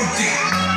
Rudy.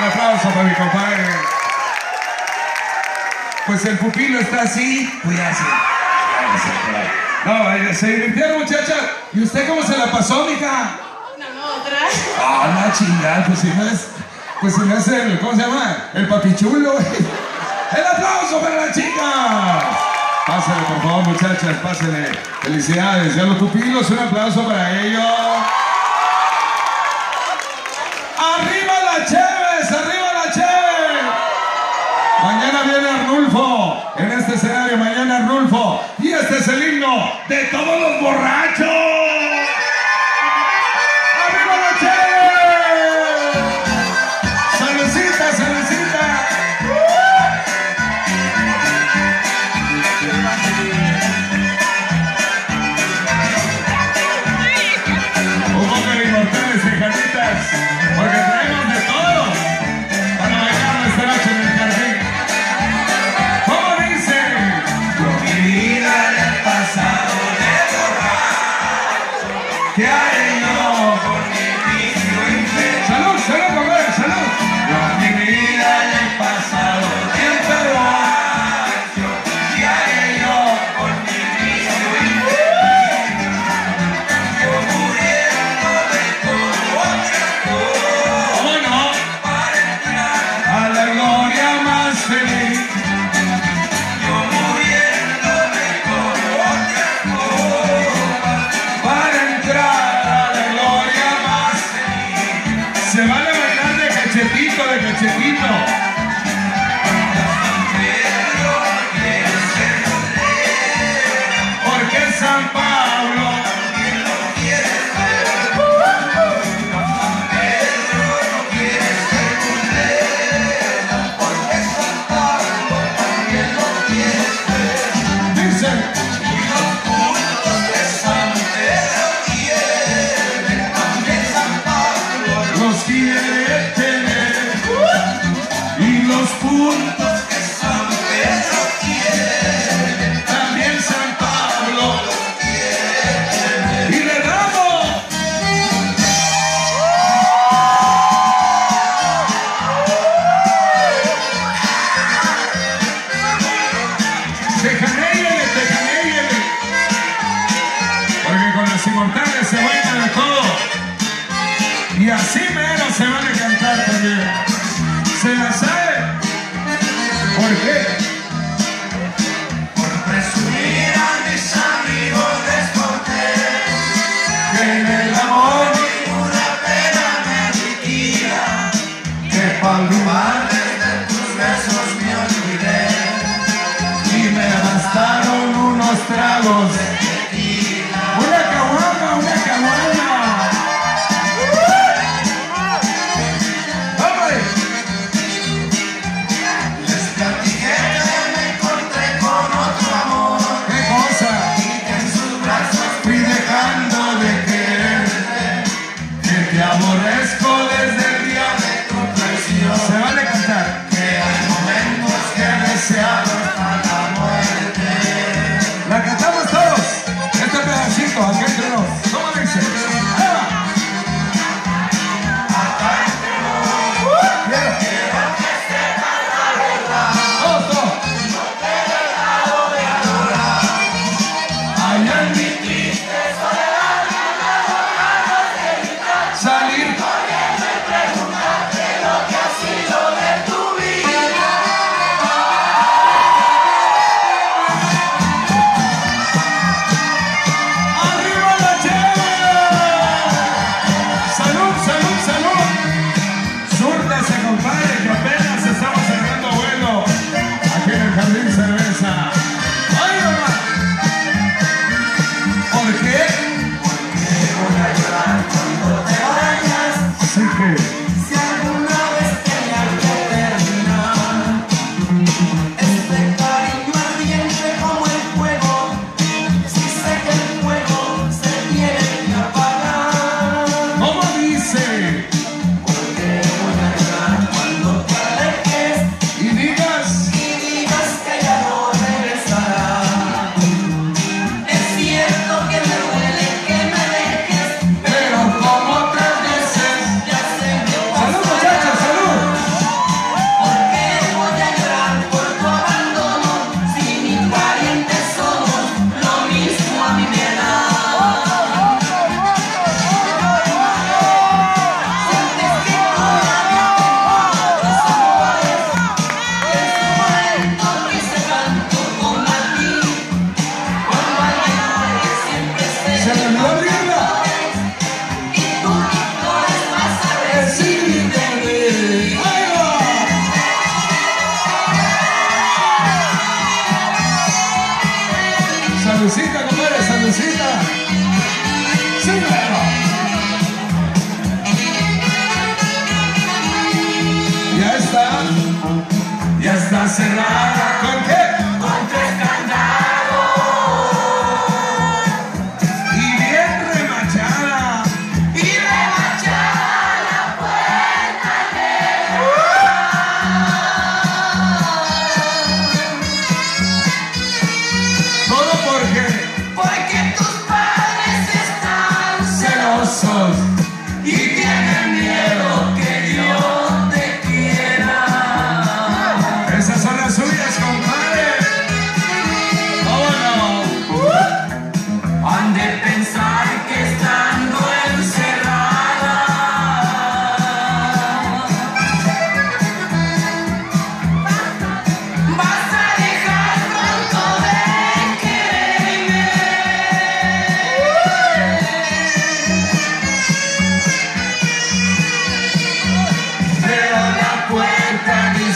Un aplauso para mi compadre. Pues el pupilo está así, cuídase. No, eh, se divirtieron muchachas. ¿Y usted cómo se la pasó, mija? No, no, otra. Ah, oh, la chingada, pues si no es. Pues si no es el, ¿cómo se llama? El papichulo. ¡El aplauso para la chica! Pásale, por favor, muchachas, pásale. Felicidades. Y a los pupilos, un aplauso para ellos. el himno de todos los borrachos.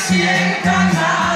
si encantar.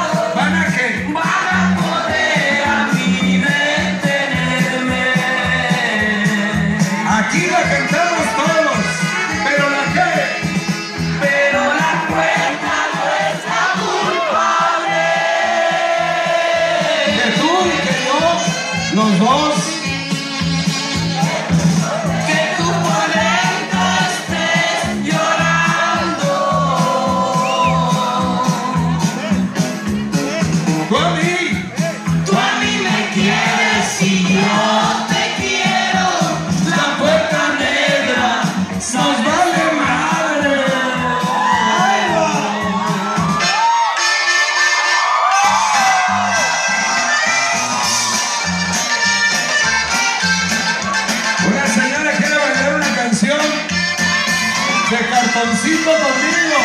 cartoncito conmigo.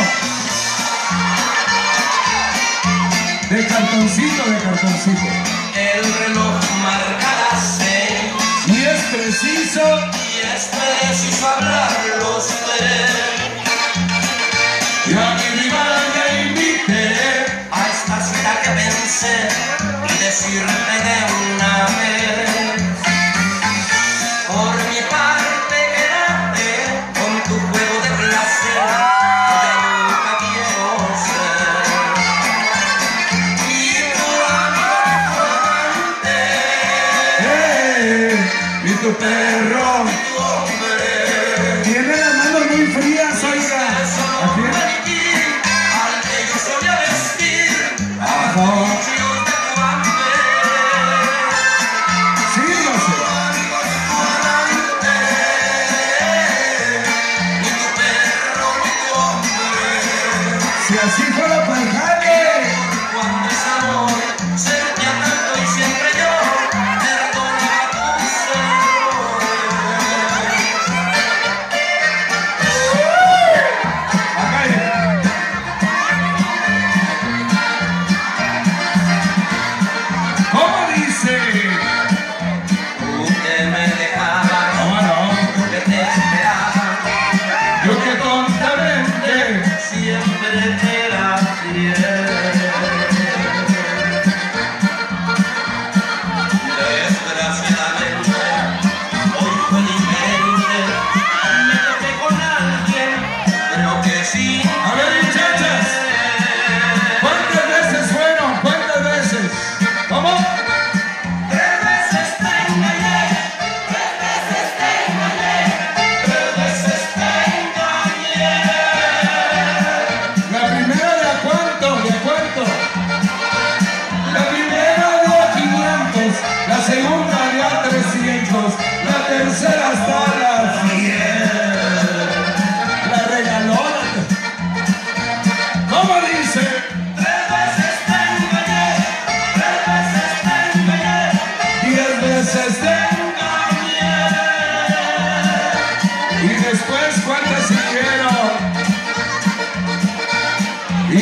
De cartoncito, de cartoncito. El reloj marca las seis. Y es preciso. Y es preciso hablar los tres. Y a mi rival que invité a esta cita que pensé y decirte de una vez.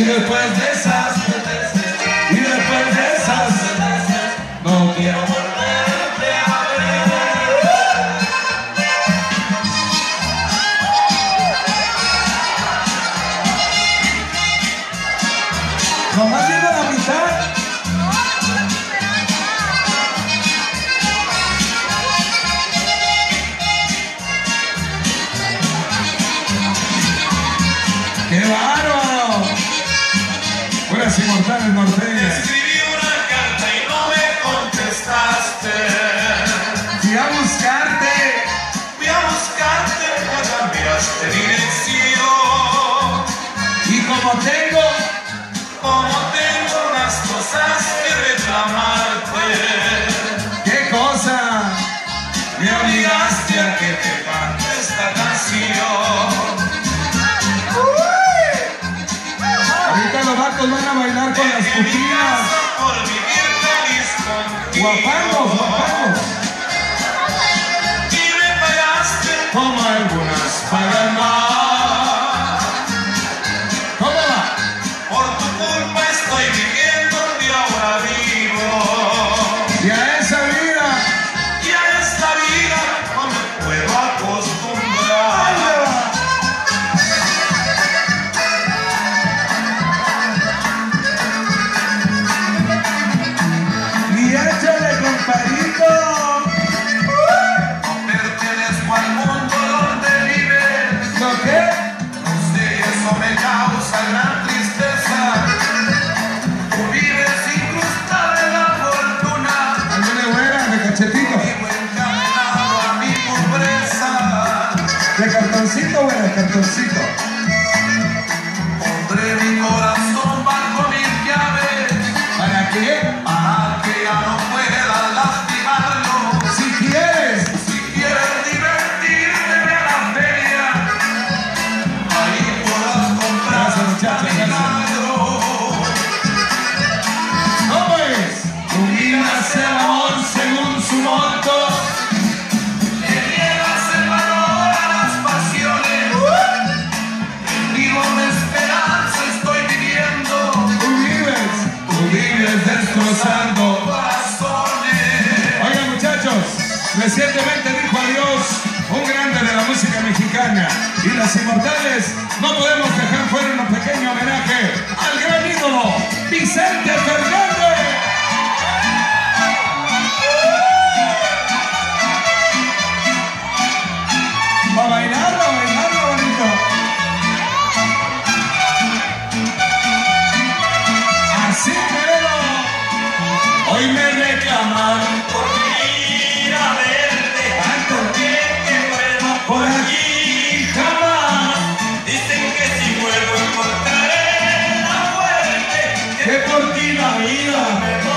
Happy birthday! chamacos van a bailar con las pupilas. Guapangos, guapangos. Bahia.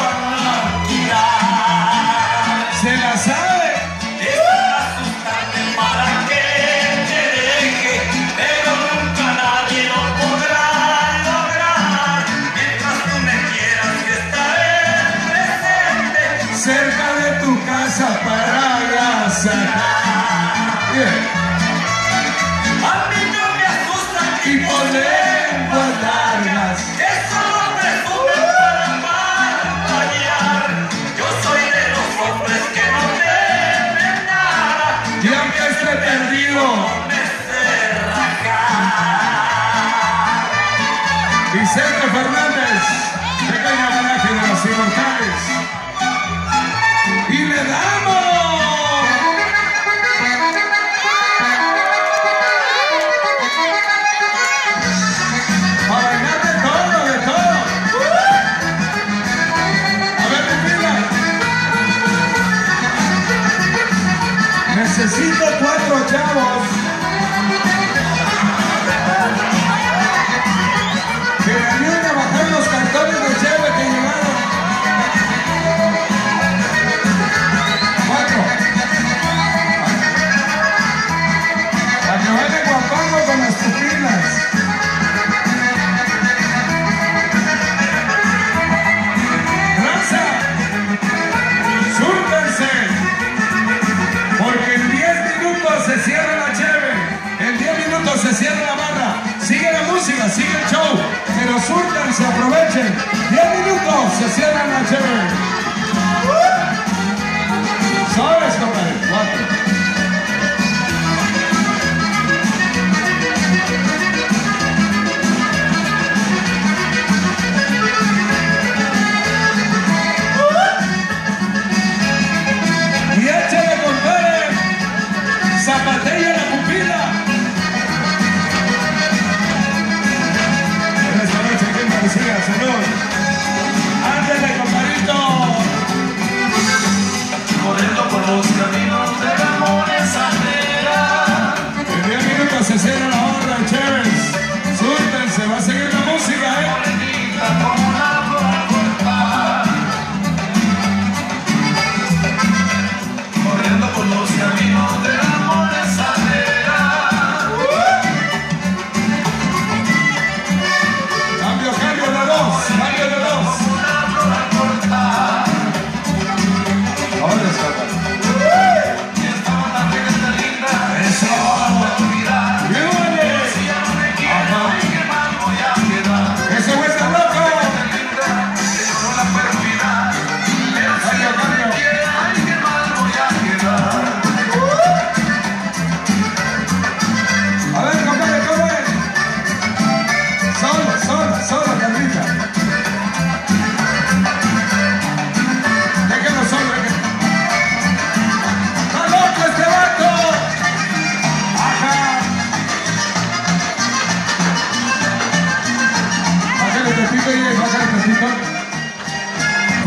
Sergio Fernández. se cierra la barra. Sigue la música, sigue el show. Se nos surten, se aprovechen. 10 minutos, se cierran la chévere.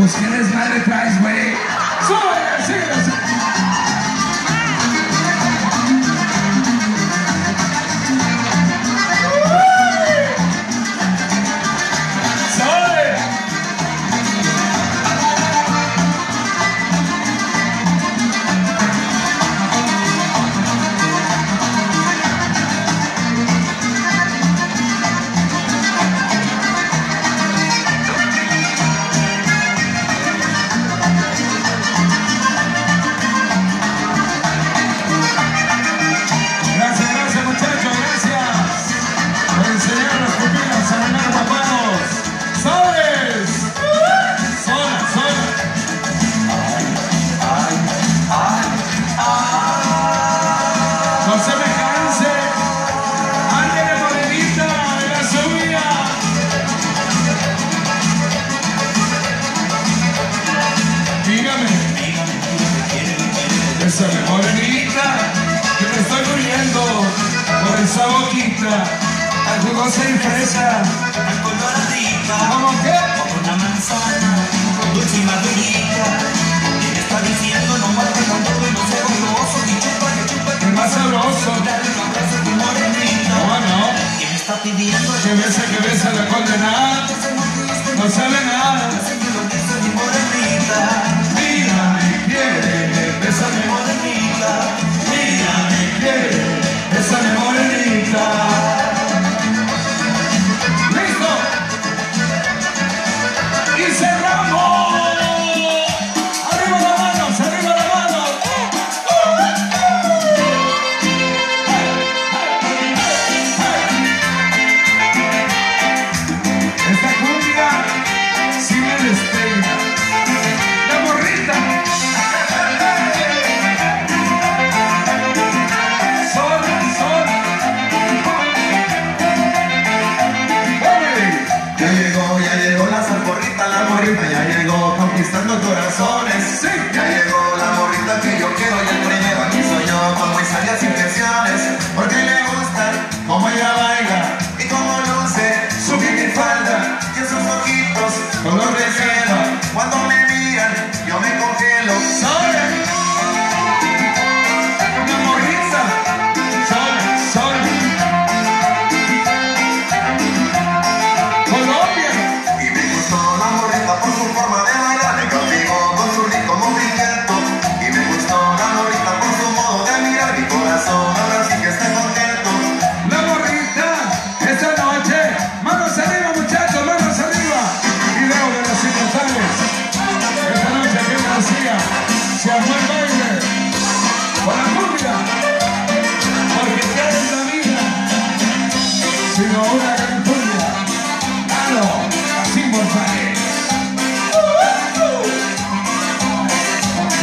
Los que les madre traes, güey. ¡Solo!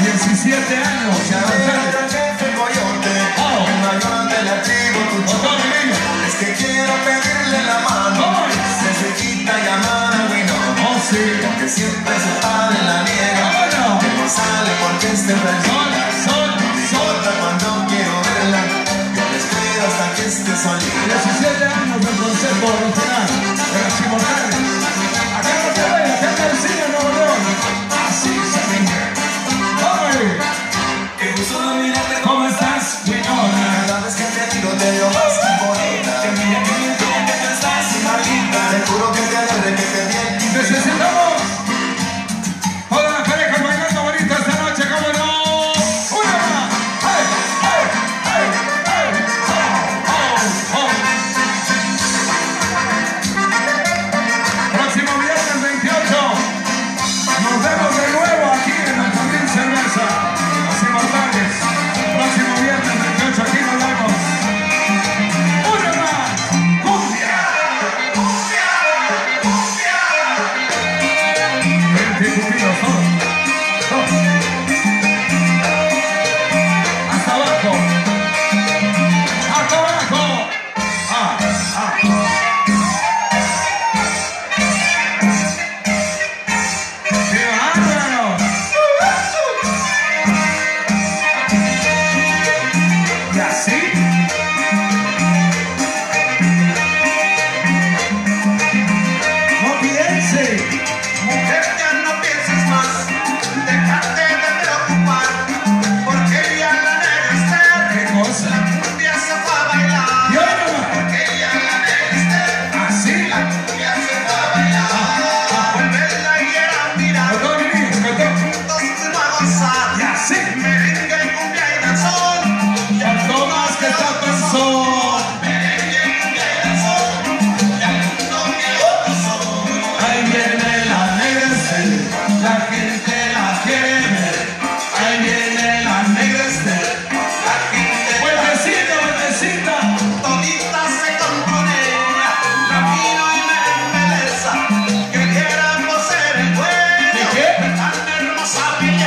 17 años, Es que quiero pedirle la mano, se quita llamada no, porque siempre su padre la niega, que no sale porque este es de cuando quiero verla, yo me espero hasta que esté solita. 17 años del Consejo Nacional de la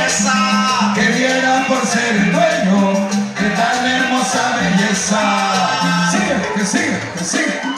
cabeza que diera por ser dueño de tan hermosa belleza. Sigue, que sigue, que sigue.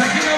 Second.